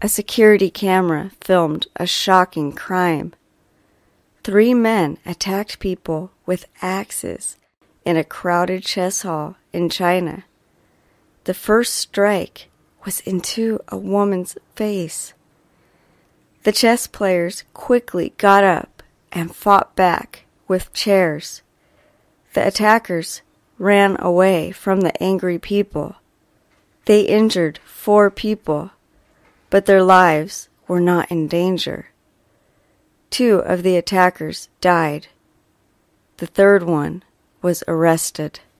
A security camera filmed a shocking crime. Three men attacked people with axes in a crowded chess hall in China. The first strike was into a woman's face. The chess players quickly got up and fought back with chairs. The attackers ran away from the angry people. They injured four people but their lives were not in danger. Two of the attackers died. The third one was arrested.